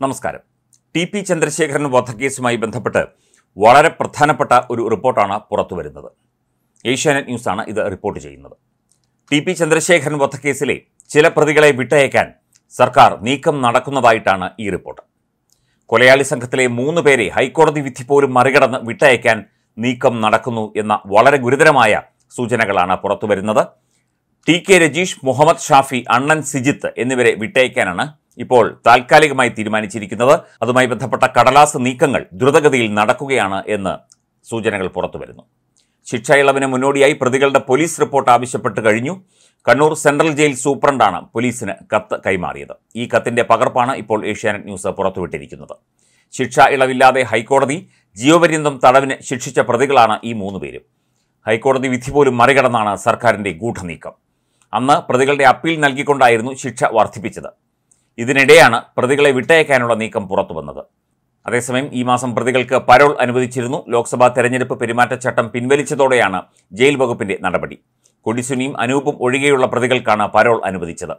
നമസ്കാരം. T P Chandrasekharan വധക്കേസുമായി ബന്ധപ്പെട്ട് വളരെ പ്രധാനപ്പെട്ട ഒരു റിപ്പോർട്ടാണ് പുറത്തു വരുന്നത്. ഏഷ്യാനെറ്റ് ന്യൂസാണ് ഇത് റിപ്പോർട്ട് ചെയ്യുന്നത്. ടി പി ചന്ദ്രശേഖരൻ വധക്കേസിലെ ചില പ്രതികളെ വിട്ടയക്കാൻ സർക്കാർ നീക്കം നടക്കുന്നതായിട്ടാണ് ഈ റിപ്പോർട്ട്. കൊലയാളി സംഘത്തിലെ മൂന്ന് പേരെ ഹൈക്കോടതി വിധി പോലും മറികടന്ന് വിട്ടയക്കാൻ നീക്കം നടക്കുന്നു എന്ന വളരെ ഗുരുതരമായ സൂചനകളാണ് പുറത്തുവരുന്നത് ടി കെ രജീഷ് മുഹമ്മദ് ഷാഫി അണ്ണൻ സിജിത്ത് എന്നിവരെ വിട്ടയക്കാനാണ് ഇപ്പോൾ താൽക്കാലികമായി തീരുമാനിച്ചിരിക്കുന്നത്. അതുമായി ബന്ധപ്പെട്ട കടലാസ് നീക്കങ്ങൾ ദ്രുതഗതിയിൽ നടക്കുകയാണ് എന്ന് സൂചനകൾ പുറത്തുവരുന്നു. ശിക്ഷ ഇളവിന് മുന്നോടിയായി പ്രതികളുടെ പോലീസ് റിപ്പോർട്ട് ആവശ്യപ്പെട്ട് കഴിഞ്ഞു. കണ്ണൂർ സെൻട്രൽ ജയിൽ സൂപ്രണ്ടാണ് പോലീസിന് കത്ത് കൈമാറിയത്. ഈ കത്തിന്റെ പകർപ്പാണ് ഇപ്പോൾ ഏഷ്യാനെറ്റ് ന്യൂസ് പുറത്തുവിട്ടിരിക്കുന്നത്. ശിക്ഷ ഇളവില്ലാതെ ഹൈക്കോടതി ജീവപര്യന്തം തടവിന് ശിക്ഷിച്ച പ്രതികളാണ് ഈ മൂന്ന് പേരും. ഹൈക്കോടതി വിധി പോലും മറികടന്നാണ് സർക്കാരിന്റെ ഗൂഢനീക്കം. അന്ന് പ്രതികളുടെ അപ്പീൽ നൽകിക്കൊണ്ടായിരുന്നു ശിക്ഷ വർദ്ധിപ്പിച്ചത്. ഇതിനിടെയാണ് പ്രതികളെ വിട്ടയക്കാനുള്ള നീക്കം പുറത്തു വന്നത്. അതേസമയം ഈ മാസം പ്രതികൾക്ക് പരോൾ അനുവദിച്ചിരുന്നു. ലോക്സഭാ തെരഞ്ഞെടുപ്പ് പെരുമാറ്റച്ചട്ടം പിൻവലിച്ചതോടെയാണ് ജയിൽ വകുപ്പിന്റെ നടപടി. കൊടിസുനിയും അനൂപും ഒഴികെയുള്ള പ്രതികൾക്കാണ് പരോൾ അനുവദിച്ചത്.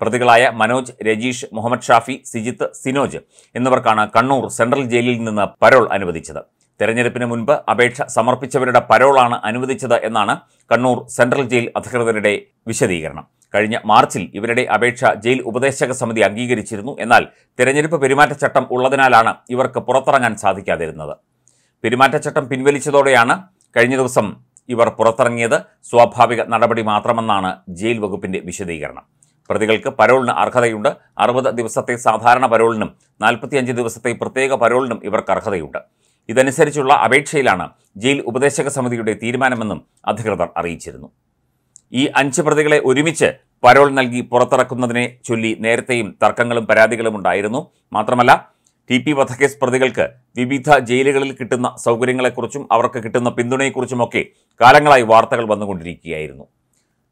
പ്രതികളായ മനോജ് രജീഷ് മുഹമ്മദ് ഷാഫി സിജിത്ത് സിനോജ് എന്നിവർക്കാണ് കണ്ണൂർ സെൻട്രൽ ജയിലിൽ നിന്ന് പരോൾ അനുവദിച്ചത്. തെരഞ്ഞെടുപ്പിന് മുൻപ് അപേക്ഷ സമർപ്പിച്ചവരുടെ പരോളാണ് അനുവദിച്ചത് എന്നാണ് കണ്ണൂർ സെൻട്രൽ ജയിൽ അധികൃതരുടെ വിശദീകരണം. കഴിഞ്ഞ മാർച്ചിൽ ഇവരുടെ അപേക്ഷ ജയിൽ ഉപദേശക സമിതി അംഗീകരിച്ചിരുന്നു. എന്നാൽ തെരഞ്ഞെടുപ്പ് പെരുമാറ്റച്ചട്ടം ഉള്ളതിനാലാണ് ഇവർക്ക് പുറത്തിറങ്ങാൻ സാധിക്കാതിരുന്നത്. പെരുമാറ്റച്ചട്ടം പിൻവലിച്ചതോടെയാണ് കഴിഞ്ഞ ദിവസം ഇവർ പുറത്തിറങ്ങിയത്. സ്വാഭാവിക നടപടി മാത്രമെന്നാണ് ജയിൽ വകുപ്പിന്റെ വിശദീകരണം. പ്രതികൾക്ക് പരോളിന് അർഹതയുണ്ട്. അറുപത് ദിവസത്തെ സാധാരണ പരോളിനും നാൽപ്പത്തിയഞ്ച് ദിവസത്തെ പ്രത്യേക പരോളിനും ഇവർക്ക് അർഹതയുണ്ട്. ഇതനുസരിച്ചുള്ള അപേക്ഷയിലാണ് ജയിൽ ഉപദേശക സമിതിയുടെ തീരുമാനമെന്നും അധികൃതർ അറിയിച്ചിരുന്നു. ഈ അഞ്ച് പ്രതികളെ ഒരുമിച്ച് പരോൾ നൽകി പുറത്തിറക്കുന്നതിനെ ചൊല്ലി നേരത്തെയും തർക്കങ്ങളും പരാതികളും ഉണ്ടായിരുന്നു. മാത്രമല്ല ടി പി വധക്കേസ് പ്രതികൾക്ക് വിവിധ ജയിലുകളിൽ കിട്ടുന്ന സൗകര്യങ്ങളെക്കുറിച്ചും അവർക്ക് കിട്ടുന്ന പിന്തുണയെക്കുറിച്ചുമൊക്കെ കാലങ്ങളായി വാർത്തകൾ വന്നുകൊണ്ടിരിക്കുകയായിരുന്നു.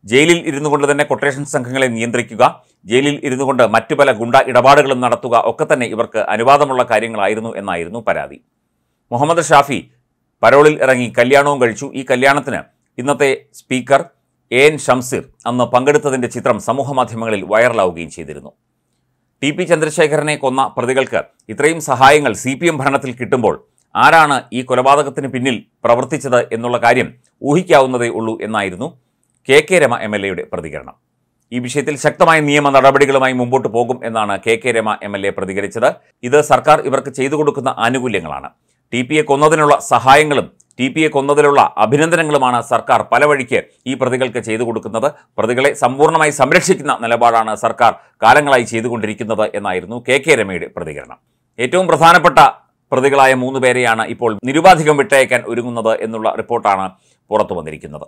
ജയിലിൽ ഇരുന്നു കൊണ്ട് തന്നെ കൊട്ടേഷൻ സംഘങ്ങളെ നിയന്ത്രിക്കുക ജയിലിൽ ഇരുന്നു കൊണ്ട് മറ്റു പല ഗുണ്ട ഇടപാടുകളും നടത്തുക ഒക്കെ തന്നെ ഇവർക്ക് അനുവാദമുള്ള കാര്യങ്ങളായിരുന്നു എന്നായിരുന്നു പരാതി. മുഹമ്മദ് ഷാഫി പരോളിൽ ഇറങ്ങി കല്യാണവും കഴിച്ചു. ഈ കല്യാണത്തിന് ഇന്നത്തെ സ്പീക്കർ എൻ ഷംസിർ അന്ന് പങ്കെടുത്തതിന്റെ ചിത്രം സമൂഹമാധ്യമങ്ങളിൽ വൈറലാവുകയും ചെയ്തിരുന്നു. ടി പി ചന്ദ്രശേഖരനെ കൊന്ന പ്രതികൾക്ക് ഇത്രയും സഹായങ്ങൾ സി പി എം ഭരണത്തിൽ കിട്ടുമ്പോൾ ആരാണ് ഈ കൊലപാതകത്തിന് പിന്നിൽ പ്രവർത്തിച്ചത് എന്നുള്ള കാര്യം ഊഹിക്കാവുന്നതേ ഉള്ളൂ എന്നായിരുന്നു K K Rema M L എയുടെ പ്രതികരണം. ഈ വിഷയത്തിൽ ശക്തമായ നിയമ നടപടികളുമായി മുമ്പോട്ട് പോകും എന്നാണ് K K Rama M L A പ്രതികരിച്ചത്. ഇത് സർക്കാർ ഇവർക്ക് ചെയ്തു കൊടുക്കുന്ന ആനുകൂല്യങ്ങളാണ്. ടി പി എ കൊന്നതിനുള്ള സഹായങ്ങളും ടി പി എ കൊന്നതിലുള്ള അഭിനന്ദനങ്ങളുമാണ് സർക്കാർ പല വഴിക്ക് ഈ പ്രതികൾക്ക് ചെയ്തു കൊടുക്കുന്നത്. പ്രതികളെ സമ്പൂർണമായി സംരക്ഷിക്കുന്ന നിലപാടാണ് സർക്കാർ കാലങ്ങളായി ചെയ്തുകൊണ്ടിരിക്കുന്നത് എന്നായിരുന്നു കെ കെ രമയുടെ പ്രതികരണം. ഏറ്റവും പ്രധാനപ്പെട്ട പ്രതികളായ മൂന്ന് പേരെയാണ് ഇപ്പോൾ നിരുപാധികം വിട്ടയക്കാൻ ഒരുങ്ങുന്നത് എന്നുള്ള റിപ്പോർട്ടാണ് പുറത്തു വന്നിരിക്കുന്നത്.